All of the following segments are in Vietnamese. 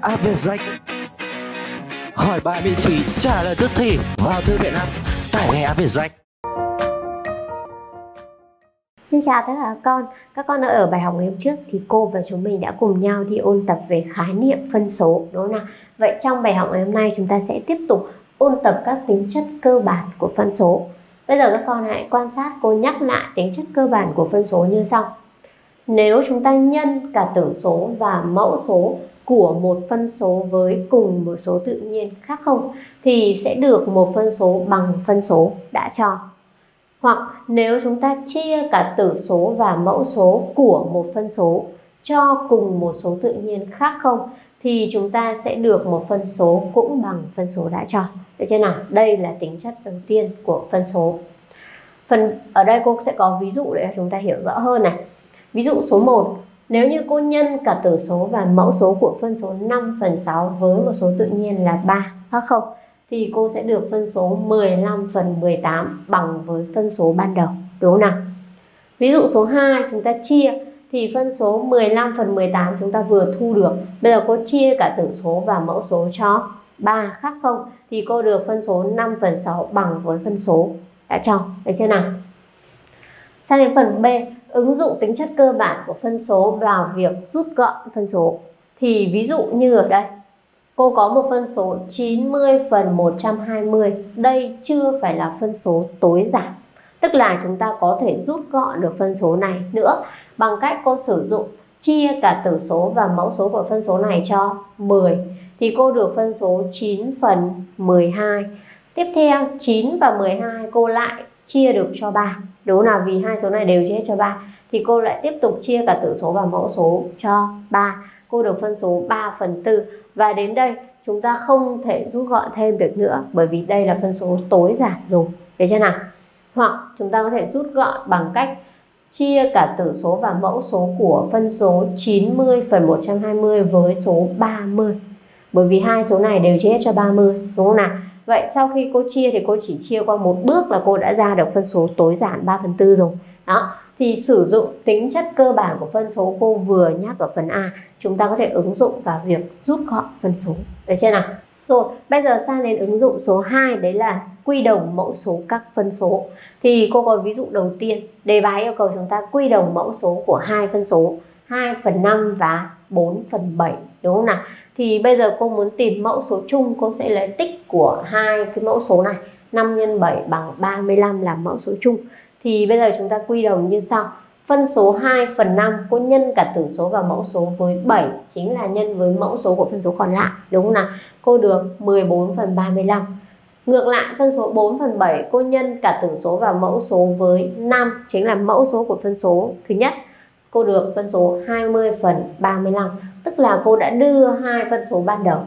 app về danh Hỏi bài miễn phí, trả lời tức thì vào thư viện app tải ngay Aviazac Xin chào tất cả các con. Các con đã ở bài học ngày hôm trước thì cô và chúng mình đã cùng nhau đi ôn tập về khái niệm phân số đúng không nào? Vậy trong bài học ngày hôm nay chúng ta sẽ tiếp tục ôn tập các tính chất cơ bản của phân số. Bây giờ các con hãy quan sát cô nhắc lại tính chất cơ bản của phân số như sau. Nếu chúng ta nhân cả tử số và mẫu số của một phân số với cùng một số tự nhiên khác không thì sẽ được một phân số bằng phân số đã cho. Hoặc nếu chúng ta chia cả tử số và mẫu số của một phân số cho cùng một số tự nhiên khác không thì chúng ta sẽ được một phân số cũng bằng phân số đã cho. Được chưa nào? Đây là tính chất đầu tiên của phân số. Phần ở đây cô sẽ có ví dụ để chúng ta hiểu rõ hơn này. Ví dụ số 1, nếu như cô nhân cả tử số và mẫu số của phân số 5 phần 6 với một số tự nhiên là 3 khác không? Thì cô sẽ được phân số 15 phần 18 bằng với phân số ban đầu. Đúng không nào? Ví dụ số 2 chúng ta chia thì phân số 15 phần 18 chúng ta vừa thu được. Bây giờ cô chia cả tử số và mẫu số cho 3 khác không? Thì cô được phân số 5 phần 6 bằng với phân số đã cho. Được chưa nào? Sang đến phần B, ứng dụng tính chất cơ bản của phân số vào việc rút gọn phân số. Thì ví dụ như ở đây, cô có một phân số 90 phần 120. Đây chưa phải là phân số tối giản. Tức là chúng ta có thể rút gọn được phân số này nữa bằng cách cô sử dụng chia cả tử số và mẫu số của phân số này cho 10 thì cô được phân số 9 phần 12. Tiếp theo 9 và 12 cô lại chia được cho 3. Nếu nào vì hai số này đều chia hết cho 3 thì cô lại tiếp tục chia cả tử số và mẫu số cho 3. Cô được phân số 3 phần 4 và đến đây chúng ta không thể rút gọn thêm được nữa bởi vì đây là phân số tối giản rồi. Được chưa nào? Hoặc chúng ta có thể rút gọn bằng cách chia cả tử số và mẫu số của phân số 90 phần 120 với số 30. Bởi vì hai số này đều chia hết cho 30, đúng không nào? Vậy sau khi cô chia thì cô chỉ chia qua một bước là cô đã ra được phân số tối giản 3 phần tư rồi. Đó, thì sử dụng tính chất cơ bản của phân số cô vừa nhắc ở phần A, chúng ta có thể ứng dụng vào việc rút gọn phân số. Được chưa nào? Rồi, bây giờ sang đến ứng dụng số 2 đấy là quy đồng mẫu số các phân số. Thì cô có ví dụ đầu tiên, đề bài yêu cầu chúng ta quy đồng mẫu số của hai phân số 2 phần 5 và 4 phần 7 đúng không nào? Thì bây giờ cô muốn tìm mẫu số chung, cô sẽ lấy tích của hai cái mẫu số này. 5 x 7 bằng 35 là mẫu số chung. Thì bây giờ chúng ta quy đồng như sau. Phân số 2 phần 5 cô nhân cả tử số và mẫu số với 7 chính là nhân với mẫu số của phân số còn lại đúng không nào? Cô được 14 phần 35. Ngược lại phân số 4 phần 7 cô nhân cả tử số và mẫu số với 5 chính là mẫu số của phân số thứ nhất. Cô được phân số 20 phần 35 tức là cô đã đưa hai phân số ban đầu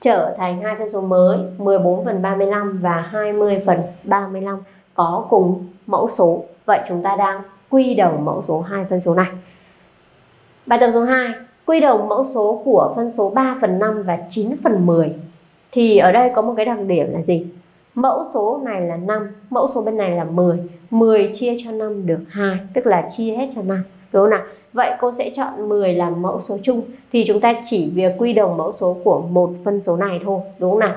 trở thành hai phân số mới 14 phần 35 và 20 phần 35 có cùng mẫu số. Vậy chúng ta đang quy đầu mẫu số hai phân số này. Bài tập số 2, quy đầu mẫu số của phân số 3 phần 5 và 9 phần 10. Thì ở đây có một cái đặc điểm là gì? Mẫu số này là 5, mẫu số bên này là 10. 10 chia cho 5 được 2, tức là chia hết cho 5. Đúng không nào? Vậy cô sẽ chọn 10 làm mẫu số chung thì chúng ta chỉ việc quy đồng mẫu số của một phân số này thôi, đúng không nào?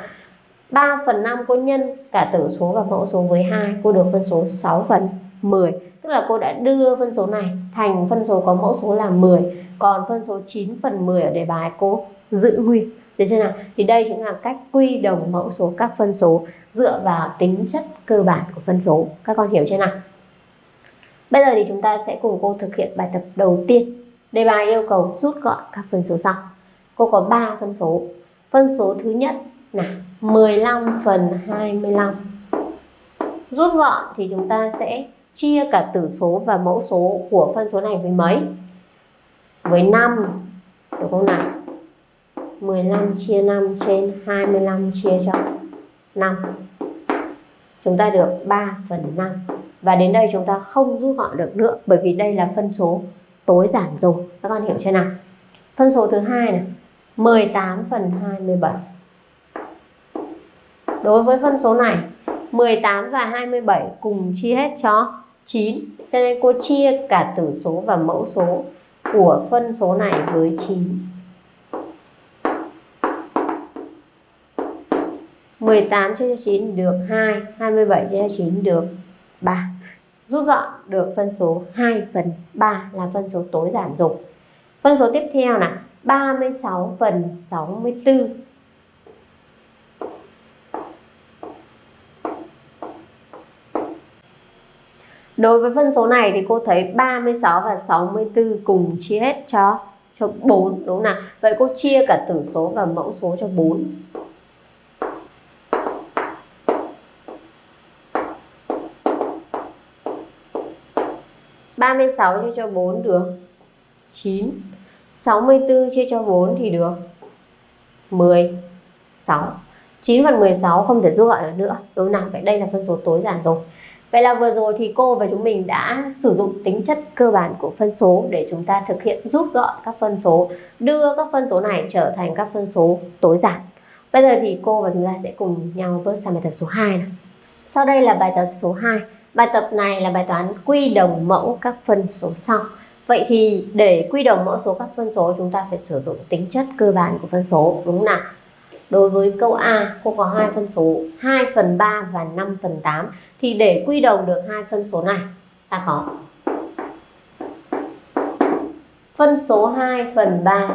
3 phần 5 cô nhân cả tử số và mẫu số với 2, cô được phân số 6 phần 10. Tức là cô đã đưa phân số này thành phân số có mẫu số là 10, còn phân số 9 phần 10 ở đề bài cô giữ nguyên. Được chưa nào? Thì đây chính là cách quy đồng mẫu số các phân số dựa vào tính chất cơ bản của phân số. Các con hiểu chưa nào? Bây giờ thì chúng ta sẽ cùng cô thực hiện bài tập đầu tiên. Đề bài yêu cầu rút gọn các phân số sau. Cô có 3 phân số. Phân số thứ nhất là 15 phần 25. Rút gọn thì chúng ta sẽ chia cả tử số và mẫu số của phân số này với mấy? Với 5. Được không nào? 15 chia 5 trên 25 chia cho 5. Chúng ta được 3 phần 5 và đến đây chúng ta không rút gọn được nữa, bởi vì đây là phân số tối giản rồi. Các con hiểu chưa nào? Phân số thứ hai này 18 phần 27 đối với phân số này 18 và 27 cùng chia hết cho 9 cho nên cô chia cả tử số và mẫu số của phân số này với 9 18 chia cho 9 được 2 27 chia cho 9 được 3 Rút gọn được phân số 2 phần 3 là phân số tối giản dục. Phân số tiếp theo là 36 phần 64 Đối với phân số này thì cô thấy 36 và 64 cùng chia hết cho cho 4 đúng không nào? Vậy cô chia cả tử số và mẫu số cho 4. Ba mươi sáu chia cho 4 được. 9 64 chia cho 4 thì được. 16 9 phần 16 không thể rút gọn được nữa. Đúng nào? Vậy đây là phân số tối giản rồi. Vậy là vừa rồi thì cô và chúng mình đã sử dụng tính chất cơ bản của phân số để chúng ta thực hiện rút gọn các phân số, đưa các phân số này trở thành các phân số tối giản. Bây giờ thì cô và chúng ta sẽ cùng nhau bước sang bài tập số 2 nào. Sau đây là bài tập số 2. Bài tập này là bài toán quy đồng mẫu các phân số sau. Vậy thì để quy đồng mẫu số các phân số chúng ta phải sử dụng tính chất cơ bản của phân số đúng không nào? Đối với câu A, cô có hai phân số 2 phần 3 và 5 phần 8 thì để quy đồng được hai phân số này ta có phân số 2 phần 3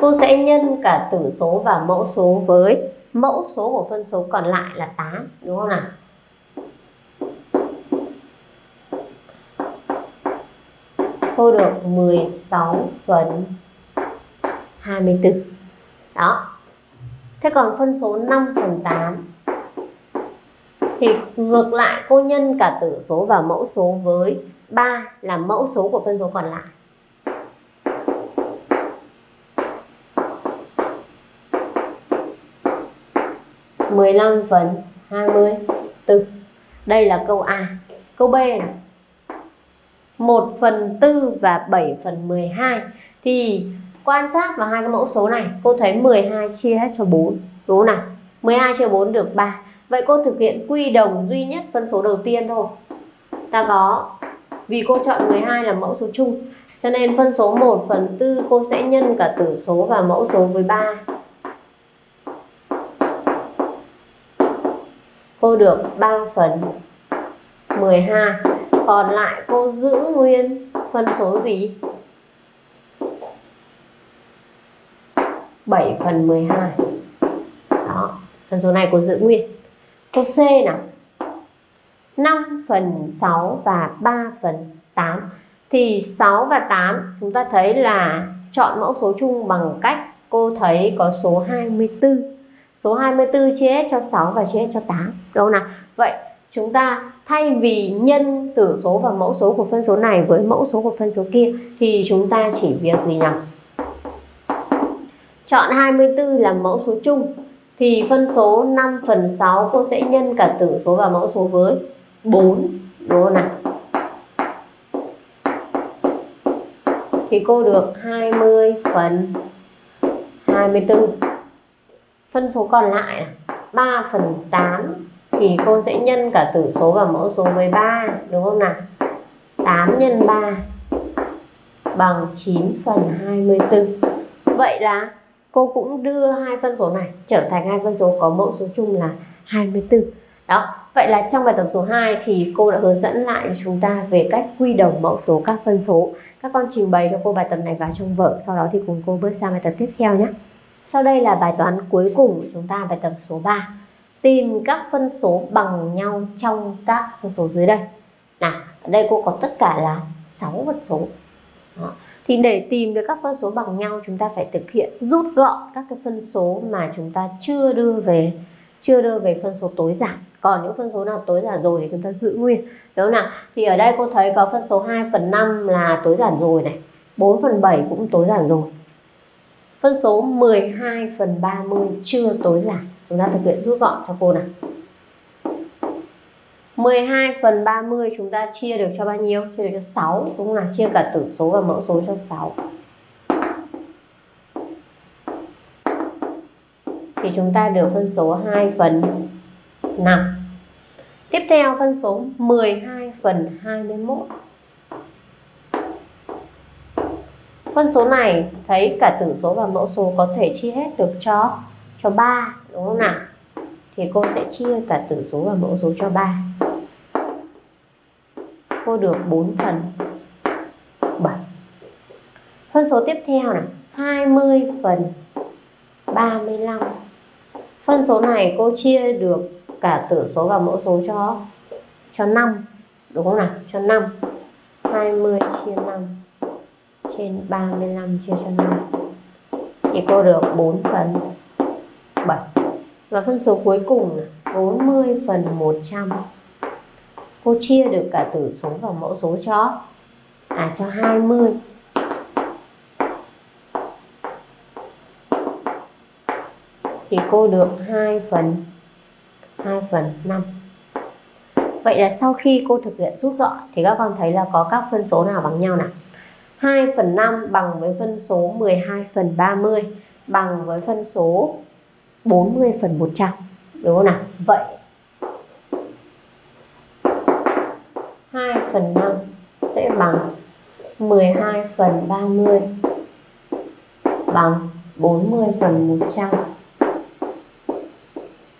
cô sẽ nhân cả tử số và mẫu số với mẫu số của phân số còn lại là 8 đúng không nào cô được 16 phần 24 đó thế còn phân số 5 phần 8 thì ngược lại cô nhân cả tử số và mẫu số với 3 là mẫu số của phân số còn lại. mười lăm phần hai mươi bốn Đây là câu A. Câu B này. 1 phần 4 và 7 phần 12 Thì quan sát vào hai cái mẫu số này, Cô thấy 12 chia hết cho 4 Đúng không nào? 12 chia 4 được 3 Vậy cô thực hiện quy đồng duy nhất phân số đầu tiên thôi. Ta có, Vì cô chọn 12 là mẫu số chung, Cho nên phân số 1 phần 4 cô sẽ nhân cả tử số và mẫu số với 3 Cô được 3 phần 12 còn lại cô giữ nguyên phân số gì? 7 phần 12 Đó, phân số này cô giữ nguyên. Câu C nào? 5 phần 6 và 3 phần 8 Thì 6 và 8 chúng ta thấy là chọn mẫu số chung bằng cách cô thấy có số 24 Số 24 chia hết cho 6 và chia hết cho 8 Đúng không nào? Vậy chúng ta thay vì nhân tử số và mẫu số của phân số này với mẫu số của phân số kia, Thì chúng ta chỉ việc gì nhỉ? Chọn 24 là mẫu số chung, thì phân số 5 phần 6 cô sẽ nhân cả tử số và mẫu số với 4 đúng không nào? Thì cô được 20 phần 24 phân số còn lại là 3 phần 8 thì cô sẽ nhân cả tử số và mẫu số với 3 đúng không nào? 8 nhân 3 bằng 9 phần 24 vậy là cô cũng đưa hai phân số này trở thành hai phân số có mẫu số chung là 24 đó, vậy là trong bài tập số 2 thì cô đã hướng dẫn lại chúng ta về cách quy đồng mẫu số các phân số. Các con trình bày cho cô bài tập này vào trong vở, sau đó thì cùng cô bước sang bài tập tiếp theo nhé. Sau đây là bài toán cuối cùng của chúng ta, bài tập số 3 tìm các phân số bằng nhau trong các phân số dưới đây. Nào, ở đây cô có tất cả là 6 phân số. Đó. Thì để tìm được các phân số bằng nhau, chúng ta phải thực hiện rút gọn các cái phân số mà chúng ta chưa đưa về, chưa đưa về phân số tối giản. Còn những phân số nào tối giản rồi thì chúng ta giữ nguyên. Đúng không nào? Thì ở đây cô thấy có phân số 2 phần 5 là tối giản rồi này 4 phần 7 cũng tối giản rồi. Phân số 12 phần 30 chưa tối giản chúng ta thực hiện rút gọn cho cô nào. 12 phần 30 chúng ta chia được cho bao nhiêu? Chia được cho 6 đúng không nào? Chia cả tử số và mẫu số cho 6 Thì chúng ta được phân số 2 phần 5 Tiếp theo phân số 12 phần 21 Phân số này, thấy cả tử số và mẫu số có thể chia hết được cho cho 3 đúng không nào? thì cô sẽ chia cả tử số và mẫu số cho 3 cô được 4 phần 7 phân số tiếp theo là 20 phần 35 phân số này cô chia được cả tử số và mẫu số cho cho 5 đúng không nào? Cho 5 20 chia 5 trên 35 chia cho 5 thì cô được 4 phần 7 và phân số cuối cùng là 40 phần 100 cô chia được cả tử số và mẫu số cho à cho 20 thì cô được 2 phần 2 phần 5 Vậy là sau khi cô thực hiện rút gọn, thì các con thấy là có các phân số nào bằng nhau nào? 2 phần 5 bằng với phân số 12 phần 30 bằng với phân số 40 phần 100 đúng không nào? Vậy 2 phần 5 sẽ bằng 12 phần 30 bằng 40 phần 100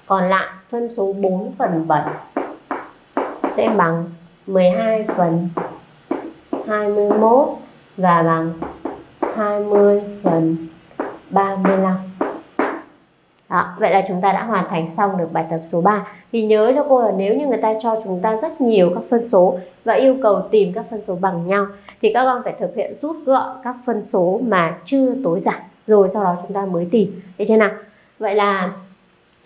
còn lại phân số 4 phần 7 sẽ bằng 12 phần 21 và bằng 20 phần 35 đó, vậy là chúng ta đã hoàn thành xong được bài tập số 3 Thì nhớ cho cô là nếu như người ta cho chúng ta rất nhiều các phân số Và yêu cầu tìm các phân số bằng nhau Thì các con phải thực hiện rút gọn các phân số mà chưa tối giản Rồi sau đó chúng ta mới tìm Được chưa nào? Vậy là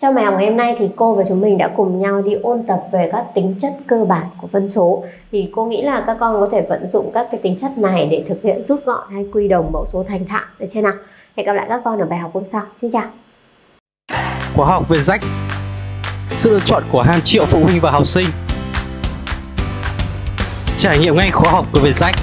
trong bài học ngày hôm nay thì cô và chúng mình đã cùng nhau đi ôn tập về các tính chất cơ bản của phân số. Thì cô nghĩ là các con có thể vận dụng các cái tính chất này để thực hiện rút gọn hay quy đồng mẫu số thành thạo. Được chưa nào? Hẹn gặp lại các con ở bài học hôm sau. Xin chào. Khóa học về rách. Sự lựa chọn của hàng triệu phụ huynh và học sinh. Trải nghiệm ngay khóa học của Vietjet